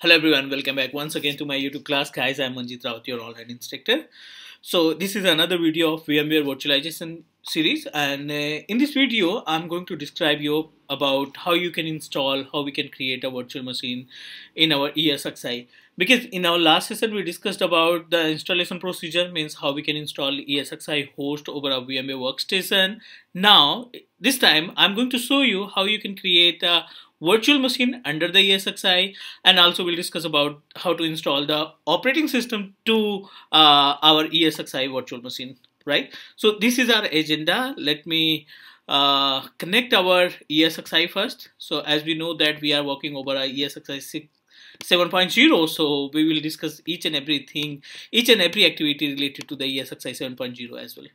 Hello everyone, welcome back once again to my YouTube class. Guys, I'm Manjeet Rawat, your online instructor. So this is another video of VMware virtualization series and uh, in this video I'm going to describe you about how you can install, how we can create a virtual machine in our ESXi. Because in our last session we discussed about the installation procedure means how we can install ESXi host over a VMware workstation. Now this time I'm going to show you how you can create a virtual machine under the ESXi and also we'll discuss about how to install the operating system to uh, our ESXi virtual machine right? So this is our agenda. Let me uh, connect our ESXi first. So as we know that we are working over a ESXi 6 7.0 so we will discuss each and everything each and every activity related to the ESXi 7.0 as well.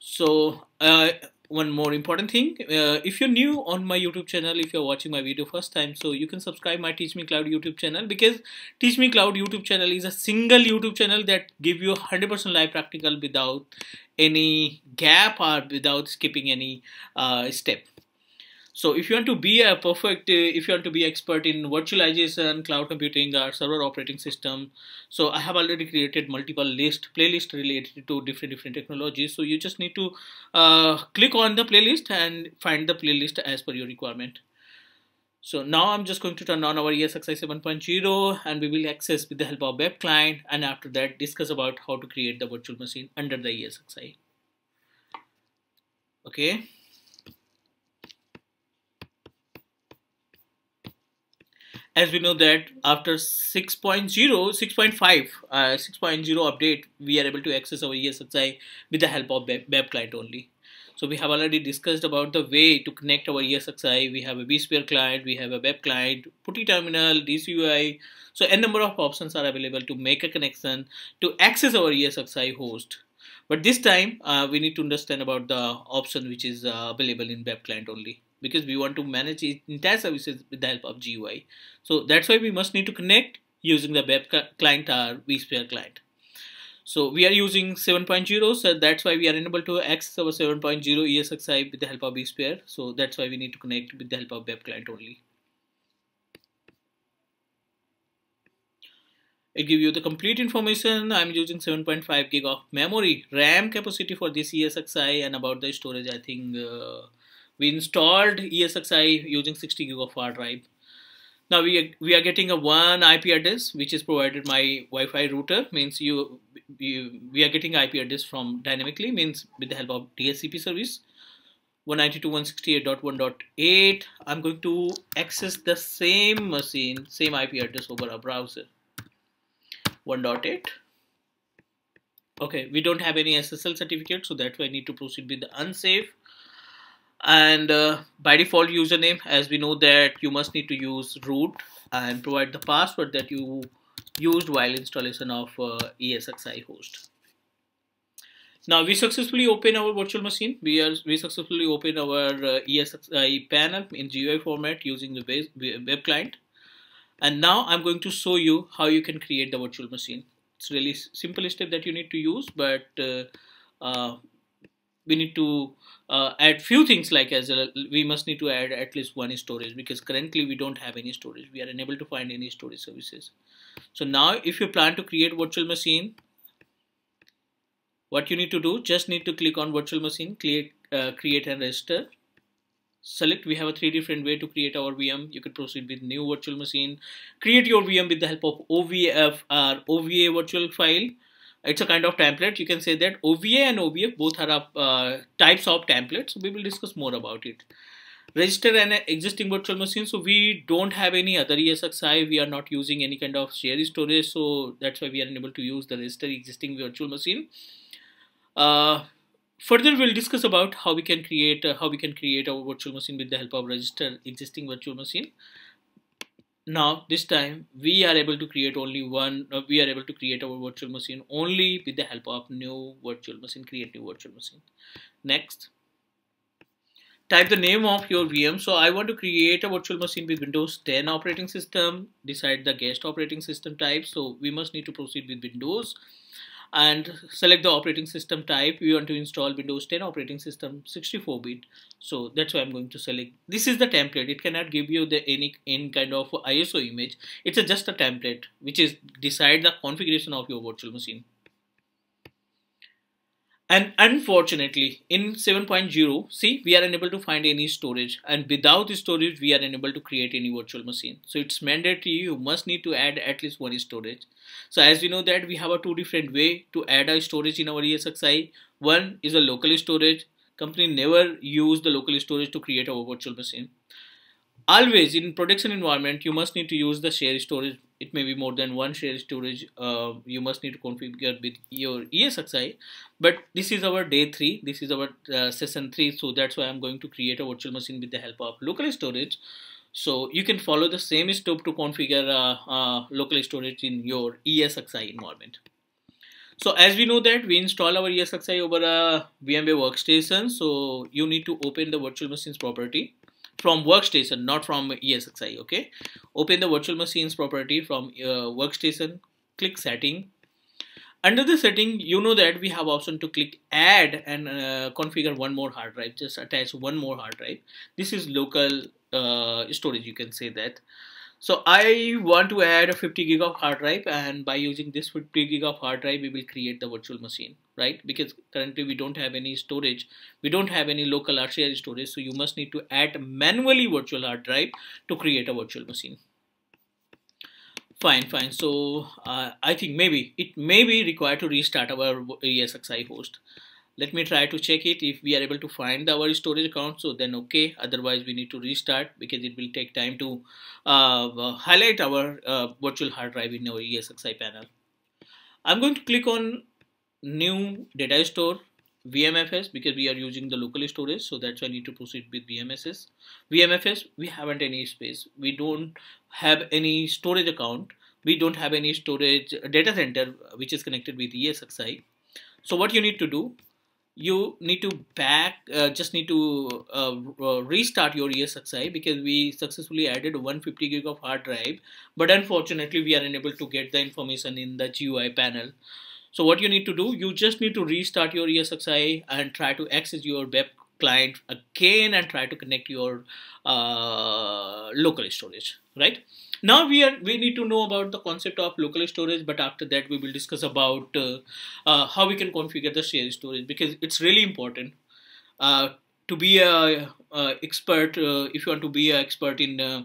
So uh, one more important thing. Uh, if you're new on my youtube channel if you're watching my video first time so you can subscribe my teach me cloud youtube channel because teach me cloud youtube channel is a single youtube channel that give you 100% live practical without any gap or without skipping any uh, step so if you want to be a perfect, uh, if you want to be expert in virtualization, cloud computing, or server operating system, so I have already created multiple list playlist related to different different technologies. So you just need to uh, click on the playlist and find the playlist as per your requirement. So now I'm just going to turn on our ESXi 7.0 and we will access with the help of web client and after that discuss about how to create the virtual machine under the ESXi. Okay. As we know that after 6.0 6.5 uh, 6.0 update we are able to access our ESXi with the help of web, client only. So we have already discussed about the way to connect our ESXi we have a vSphere client we have a web client PuTTY terminal DCUI so a number of options are available to make a connection to access our ESXi host. But this time uh, we need to understand about the option which is uh, available in web client only because we want to manage entire services with the help of GUI. So that's why we must need to connect using the web client or vSphere client. So we are using 7.0, so that's why we are unable to access our 7.0 ESXi with the help of vSphere. So that's why we need to connect with the help of web client only. It gives you the complete information. I'm using 7.5 gig of memory RAM capacity for this ESXi and about the storage I think uh, we installed ESXi using 60 gig of hard drive. Now we are, we are getting a one IP address which is provided my Wi-Fi router means you, you we are getting IP address from dynamically means with the help of DHCP service. 192.168.1.8 I'm going to access the same machine same IP address over a browser. 1.8 okay we don't have any SSL certificate so that's why I need to proceed with the unsafe and uh, by default username as we know that you must need to use root and provide the password that you used while installation of uh, ESXi host. Now we successfully open our virtual machine. We are we successfully open our uh, ESXi panel in GUI format using the base, web client. And now I'm going to show you how you can create the virtual machine. It's really simple step that you need to use, but uh, uh we need to uh, add few things like as a, we must need to add at least one storage because currently we don't have any storage. We are unable to find any storage services. So now if you plan to create virtual machine what you need to do just need to click on virtual machine create uh, create and register. Select we have a three different way to create our VM you can proceed with new virtual machine. Create your VM with the help of OVF or OVA virtual file it's a kind of template. You can say that OVA and OVF both are uh, types of templates. We will discuss more about it. Register an existing virtual machine. So we don't have any other ESXi we are not using any kind of shared storage. So that's why we are unable to use the register existing virtual machine. Uh, further we'll discuss about how we can create uh, how we can create our virtual machine with the help of register existing virtual machine now this time we are able to create only one uh, we are able to create our virtual machine only with the help of new virtual machine create new virtual machine. Next. Type the name of your VM so I want to create a virtual machine with Windows 10 operating system. Decide the guest operating system type. So we must need to proceed with Windows and select the operating system type. We want to install windows 10 operating system 64 bit. So that's why i'm going to select. This is the template. It cannot give you the any any kind of iso image. It's a, just a template which is decide the configuration of your virtual machine and unfortunately in 7.0 see we are unable to find any storage. And without the storage we are unable to create any virtual machine. So it's mandatory you must need to add at least one storage. So as we know that we have a two different way to add a storage in our ESXi one is a local storage. Company never use the local storage to create a virtual machine. Always in production environment you must need to use the shared storage it may be more than one shared storage uh, you must need to configure with your ESXi but this is our day 3 this is our uh, session 3 so that's why I'm going to create a virtual machine with the help of local storage. So you can follow the same step to configure uh, uh local storage in your ESXi environment. So as we know that we install our ESXi over a VMware workstation. So you need to open the virtual machines property from workstation not from ESXi okay? Open the virtual machines property from uh, workstation click setting. Under the setting you know that we have option to click add and uh, configure one more hard drive just attach one more hard drive. This is local uh, storage you can say that. So I want to add a 50 gig of hard drive and by using this 50 gig of hard drive we will create the virtual machine right? Because currently we don't have any storage. We don't have any local shared storage so you must need to add manually virtual hard drive to create a virtual machine. Fine fine. So uh, I think maybe it may be required to restart our ESXi host. Let me try to check it. If we are able to find our storage account so then okay. Otherwise we need to restart because it will take time to uh, highlight our uh, virtual hard drive in our ESXi panel. I'm going to click on new data store VMFS because we are using the local storage so that's why I need to proceed with VMSS VMFS we haven't any space. We don't have any storage account. We don't have any storage data center which is connected with ESXi so what you need to do you need to back uh, just need to uh, restart your ESXi because we successfully added 150 gig of hard drive but unfortunately we are unable to get the information in the GUI panel so what you need to do you just need to restart your ESXi and try to access your web client again and try to connect your uh, local storage right? Now we are we need to know about the concept of local storage but after that we will discuss about uh, uh, how we can configure the shared storage because it's really important uh, to be a, a expert uh, if you want to be an expert in uh,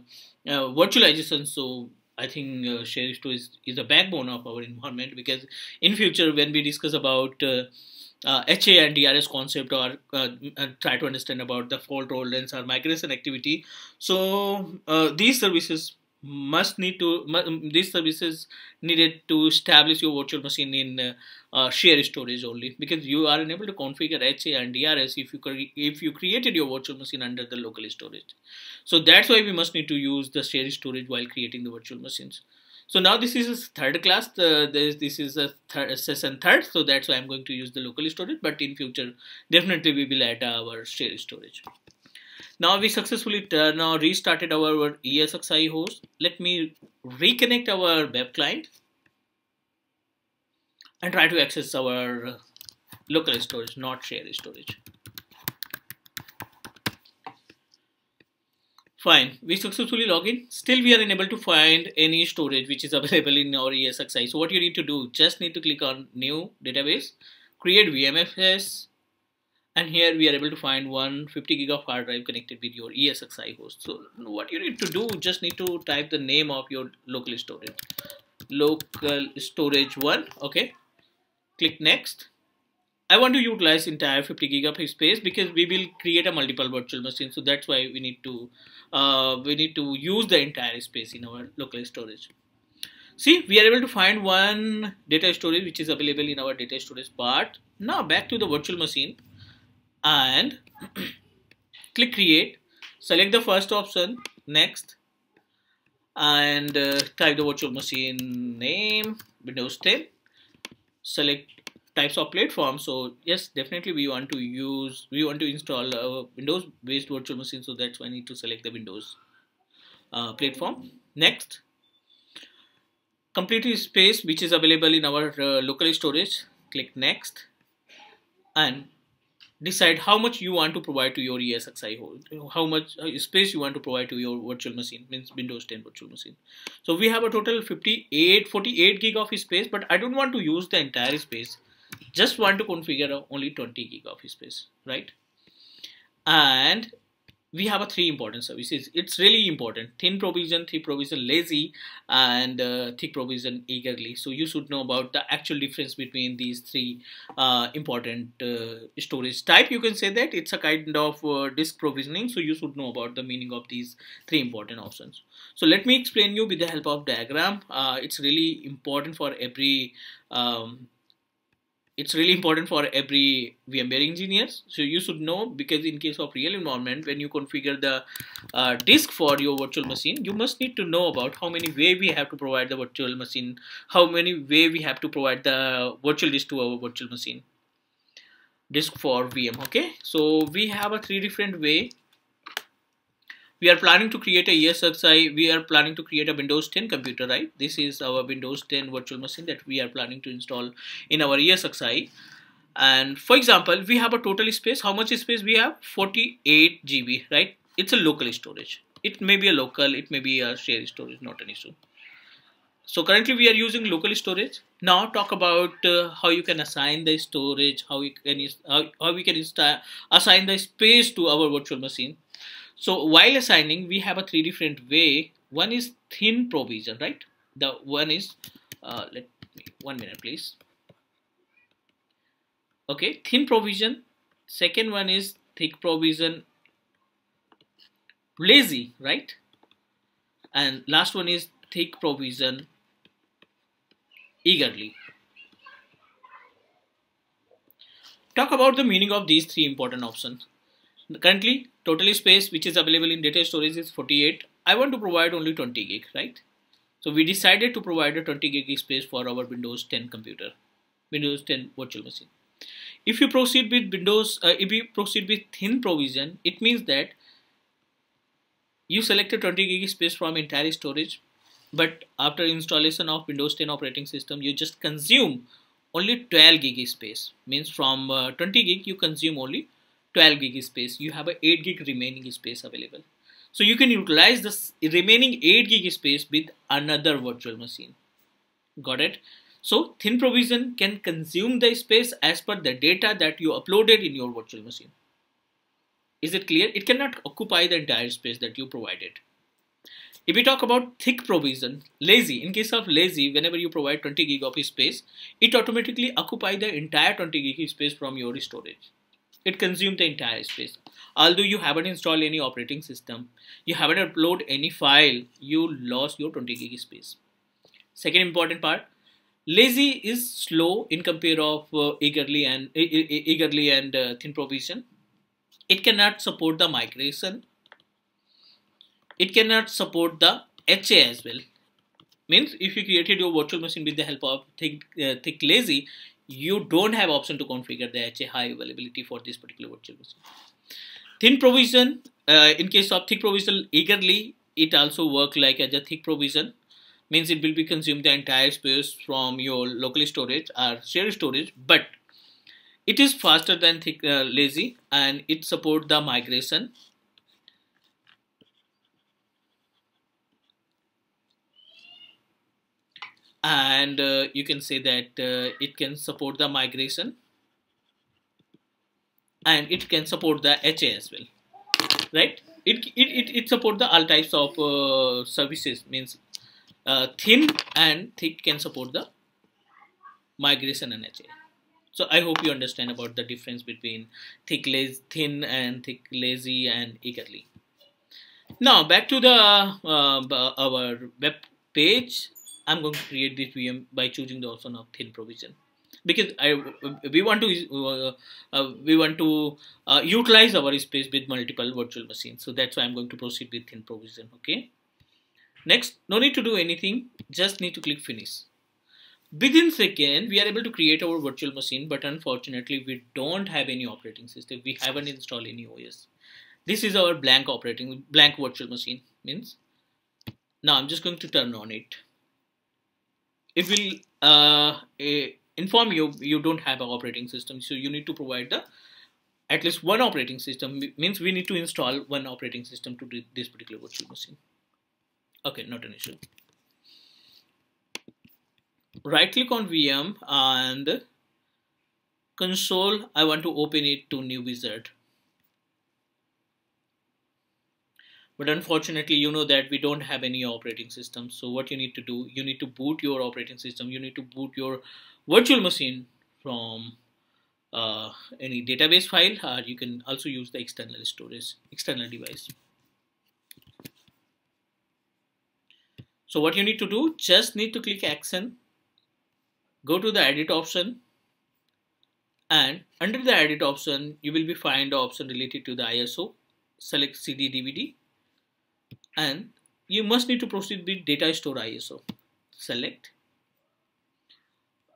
uh, virtualization. So I think uh, storage is, is the backbone of our environment because in future when we discuss about uh, uh, HA and DRS concept or uh, try to understand about the fault tolerance or migration activity. So uh, these services must need to um, these services needed to establish your virtual machine in uh, uh, share storage only because you are unable to configure HA and DRS if you if you created your virtual machine under the local storage. So that's why we must need to use the share storage while creating the virtual machines. So now this is a third class. The, this, this is a third, session third. So that's why I'm going to use the local storage. But in future, definitely we will add our share storage. Now we successfully uh, now restarted our, our ESXi host. Let me reconnect our web client and try to access our local storage, not shared storage. Fine, we successfully log in. Still, we are unable to find any storage which is available in our ESXi. So what you need to do, just need to click on new database, create VMFS, and here we are able to find one 50 gig of hard drive connected with your ESXi host. So what you need to do, just need to type the name of your local storage, local storage one. Okay, click next I want to utilize entire 50 gig of space because we will create a multiple virtual machine. So that's why we need to uh, we need to use the entire space in our local storage. See, we are able to find one data storage which is available in our data storage part. Now back to the virtual machine and click create. Select the first option, next, and uh, type the virtual machine name, Windows 10. Select types of platform. So yes definitely we want to use we want to install a windows based virtual machine. So that's why i need to select the windows uh, platform. Next. Complete space which is available in our uh, local storage. Click next. And decide how much you want to provide to your ESXi hold, how much uh, space you want to provide to your virtual machine, means Windows 10 virtual machine. So we have a total 58, 48 gig of space, but I don't want to use the entire space. Just want to configure only 20 gig of space, right? And we have a three important services. It's really important. Thin provision, thick provision, lazy, and uh, thick provision eagerly. So you should know about the actual difference between these three uh, important uh, storage type. You can say that it's a kind of uh, disk provisioning. So you should know about the meaning of these three important options. So let me explain you with the help of diagram. Uh, it's really important for every um, it's really important for every VMware engineers. So you should know because in case of real environment, when you configure the uh, disk for your virtual machine, you must need to know about how many way we have to provide the virtual machine, how many way we have to provide the virtual disk to our virtual machine disk for VM. Okay, so we have a three different way we are planning to create a ESXi, we are planning to create a Windows 10 computer, right? This is our Windows 10 virtual machine that we are planning to install in our ESXi. And for example, we have a total space. How much space we have? 48 GB, right? It's a local storage. It may be a local, it may be a shared storage, not an issue. So currently we are using local storage. Now talk about uh, how you can assign the storage, how can how, how we can assign the space to our virtual machine. So while assigning, we have a three different way. One is thin provision, right? The one is, uh, let me, one minute please. Okay, thin provision. Second one is thick provision, lazy, right? And last one is thick provision, eagerly. Talk about the meaning of these three important options. Currently, total space which is available in data storage is 48. I want to provide only 20 gig, right? So we decided to provide a 20 gig space for our Windows 10 computer, Windows 10 virtual machine. If you proceed with Windows, uh, if you proceed with thin provision, it means that you selected 20 gig space from entire storage, but after installation of Windows 10 operating system, you just consume only 12 gig space. Means from uh, 20 gig, you consume only 12 gig space you have a 8 gig remaining space available. So you can utilize this remaining 8 gig space with another virtual machine. Got it? So thin provision can consume the space as per the data that you uploaded in your virtual machine. Is it clear? It cannot occupy the entire space that you provided. If we talk about thick provision, lazy, in case of lazy, whenever you provide 20 gig of space, it automatically occupy the entire 20 gig space from your storage it consumes the entire space. Although you haven't installed any operating system you haven't uploaded any file you lost your 20 gig space. Second important part lazy is slow in compare of uh, eagerly and eagerly and uh, thin provision. It cannot support the migration. It cannot support the HA as well. Means if you created your virtual machine with the help of thick, uh, thick lazy you don't have option to configure the HA high availability for this particular virtual machine. Thin provision, uh, in case of thick provision eagerly, it also work like as a thick provision, means it will be consumed the entire space from your local storage or shared storage, but it is faster than thick uh, lazy and it support the migration and uh, you can say that uh, it can support the migration. And it can support the HA as well. Right? It it, it, it support the all types of uh, services. Means uh, thin and thick can support the migration and HA so I hope you understand about the difference between thick lazy thin and thick lazy and eagerly. Now back to the uh, our web page I'm going to create this VM by choosing the option of thin provision because I we want to uh, uh, we want to uh, utilize our space with multiple virtual machines. So that's why I'm going to proceed with thin provision. Okay. Next, no need to do anything. Just need to click finish. Within second, we are able to create our virtual machine, but unfortunately, we don't have any operating system. We haven't installed any OS. This is our blank operating blank virtual machine. Means now I'm just going to turn on it it will uh, inform you you don't have an operating system so you need to provide the at least one operating system means we need to install one operating system to this particular virtual machine. Okay not an issue. Right click on VM and console I want to open it to new wizard but unfortunately you know that we don't have any operating system. So what you need to do you need to boot your operating system. You need to boot your virtual machine from uh, any database file or you can also use the external storage external device. So what you need to do just need to click action go to the edit option and under the edit option you will be find the option related to the ISO select CD DVD and you must need to proceed with data store ISO select.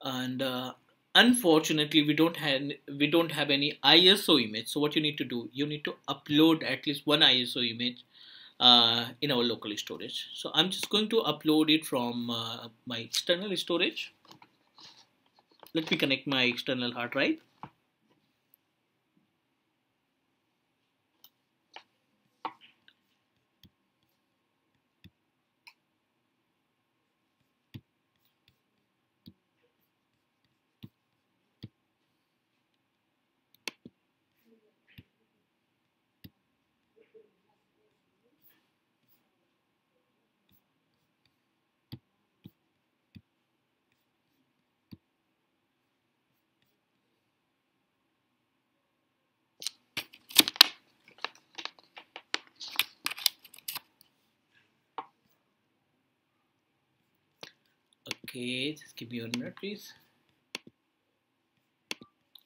And uh, unfortunately we don't have we don't have any ISO image. So what you need to do you need to upload at least one ISO image uh, in our local storage. So I'm just going to upload it from uh, my external storage. Let me connect my external hard drive okay just give me minute please.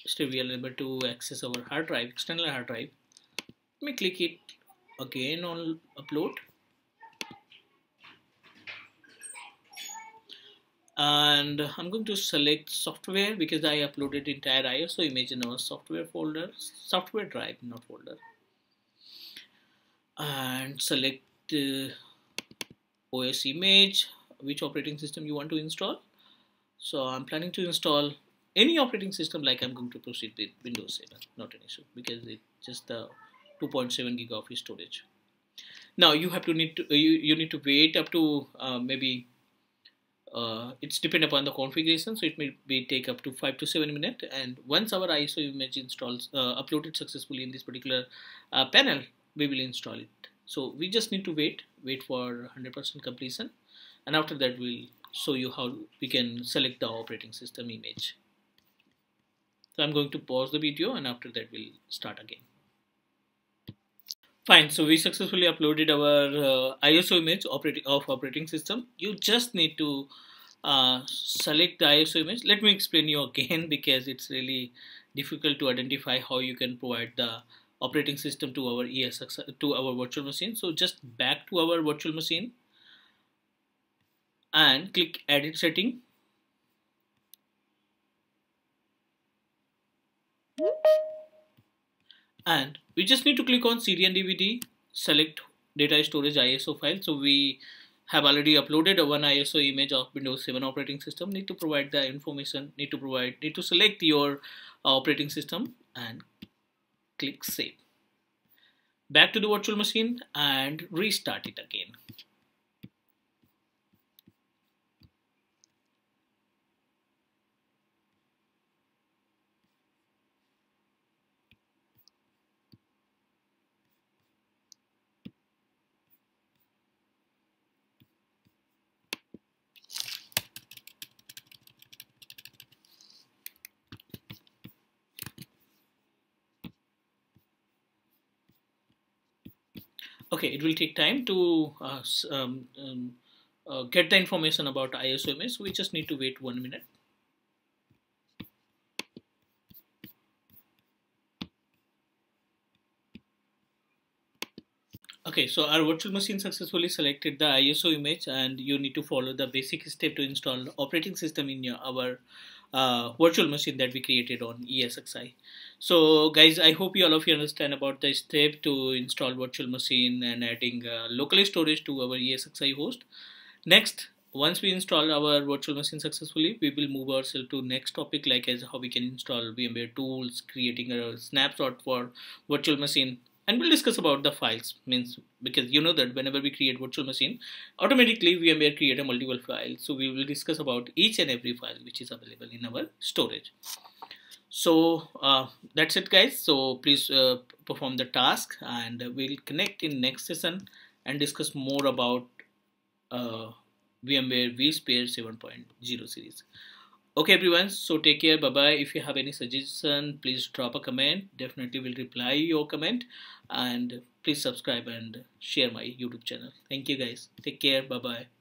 Still we are able to access our hard drive external hard drive. Let me click it again on upload. And I'm going to select software because I uploaded entire ISO image in our software folder software drive not folder. And select uh, OS image which operating system you want to install. So I'm planning to install any operating system like I'm going to proceed with Windows 7, not an issue because it's just the 2.7 gig of storage. Now you have to need to you, you need to wait up to uh, maybe uh, it's depend upon the configuration. So it may be take up to 5 to 7 minutes and once our ISO image installs uh, uploaded successfully in this particular uh, panel we will install it. So we just need to wait wait for 100% completion and after that we'll show you how we can select the operating system image. So I'm going to pause the video and after that we'll start again. Fine. So we successfully uploaded our uh, ISO image operating of operating system. You just need to uh, select the ISO image. Let me explain you again because it's really difficult to identify how you can provide the operating system to our ESX to our virtual machine. So just back to our virtual machine and click edit setting. And we just need to click on CD and DVD select data storage ISO file. So we have already uploaded one ISO image of Windows 7 operating system. Need to provide the information need to provide need to select your uh, operating system and click save. Back to the virtual machine and restart it again okay it will take time to uh, um, um, uh, get the information about ISO image we just need to wait one minute Okay, so our virtual machine successfully selected the ISO image and you need to follow the basic step to install operating system in your, our uh, virtual machine that we created on ESXi. So guys, I hope you all of you understand about the step to install virtual machine and adding uh, local storage to our ESXi host. Next, once we install our virtual machine successfully we will move ourselves to next topic like as how we can install vmware tools creating a snapshot for virtual machine. And we'll discuss about the files means because you know that whenever we create virtual machine automatically vmware create a multiple file. So we will discuss about each and every file which is available in our storage so uh, that's it guys so please uh, perform the task and we'll connect in next session and discuss more about uh, VMware vSphere 7.0 series. Okay everyone, so take care, bye bye. If you have any suggestion, please drop a comment. Definitely will reply your comment and please subscribe and share my YouTube channel. Thank you guys. Take care, bye bye.